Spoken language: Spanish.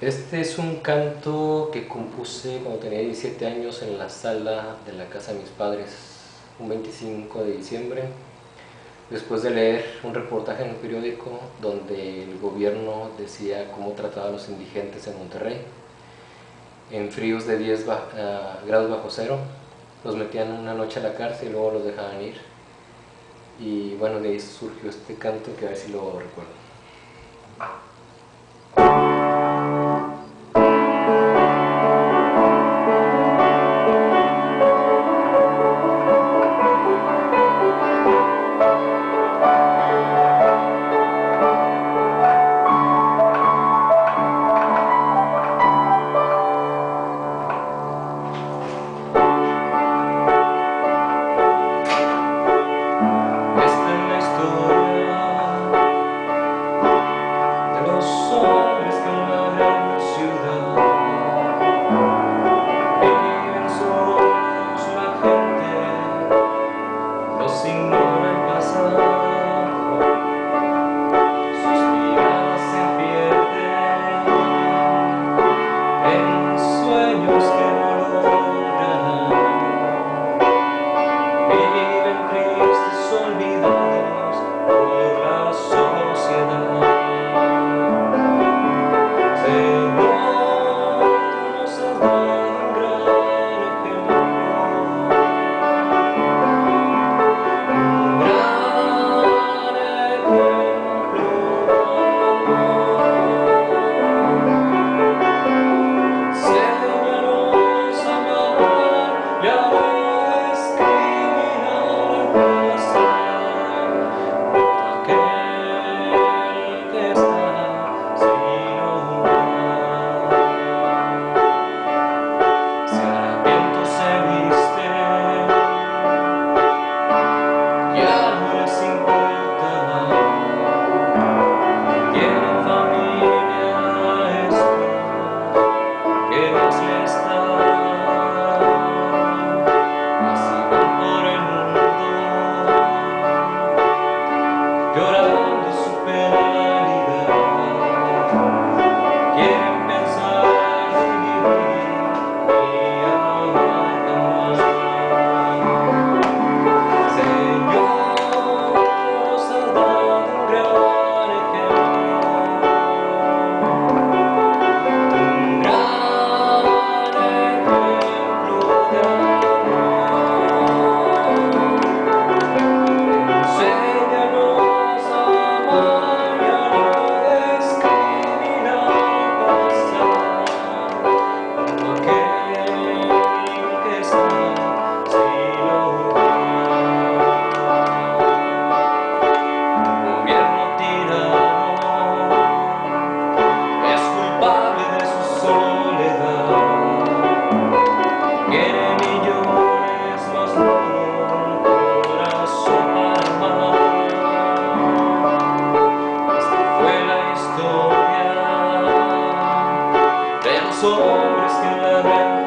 Este es un canto que compuse cuando tenía 17 años en la sala de la casa de mis padres, un 25 de diciembre, después de leer un reportaje en el periódico donde el gobierno decía cómo trataba a los indigentes en Monterrey. En fríos de 10 ah, grados bajo cero, los metían una noche a la cárcel y luego los dejaban ir. Y bueno, de ahí surgió este canto que a ver si lo recuerdo. Amen.